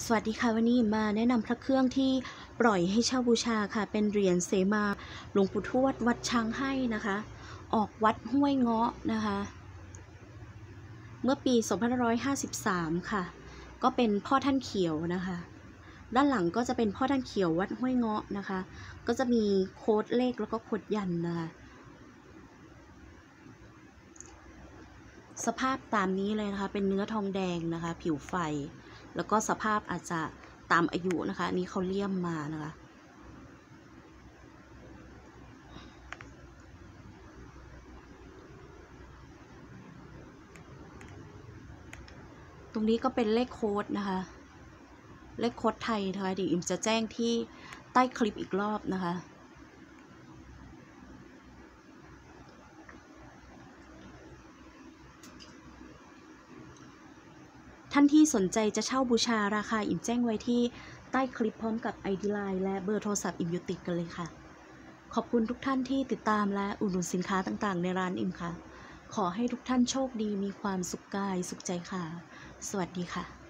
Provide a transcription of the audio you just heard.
สวัสดีค่ะวันนี้มาแนะนำพระเครื่องที่ปล่อยให้เช่าบูชาค่ะ เป็นเหรียญเสมาหลวงปู่ทวดวัดช้างให้นะคะ ออกวัดห้วยเงาะนะคะ เมื่อปี2553 ค่ะ ก็เป็นพ่อท่านเขียวนะคะ ด้านหลังก็จะเป็นพ่อท่านเขียววัดห้วยเงาะนะคะ ก็จะมีโค้ดเลขแล้วก็โค้ดยันนะคะสภาพตามนี้เลยนะคะ เป็นเนื้อทองแดงนะคะ ผิวไฟ แล้วก็สภาพอาจจะตามอายุนะคะอันนี้เขาเลี่ยมมานะคะตรงนี้ก็เป็นเลขโค้ดนะคะ เลขโค้ดไทยนะคะเดี๋ยวอิมจะแจ้งที่ใต้คลิปอีกรอบนะคะ ท่านที่สนใจจะเช่าบูชาราคาอิ่มแจ้งไว้ที่ใต้คลิปพร้อมกับ ID Line และเบอร์โทรศัพท์อิ่มอยู่ติดกันเลยค่ะ ขอบคุณทุกท่านที่ติดตามและอุดหนุนสินค้าต่างๆ ในร้านอิ่มค่ะ ขอให้ทุกท่านโชคดีมีความสุขกายสุขใจค่ะ สวัสดีค่ะ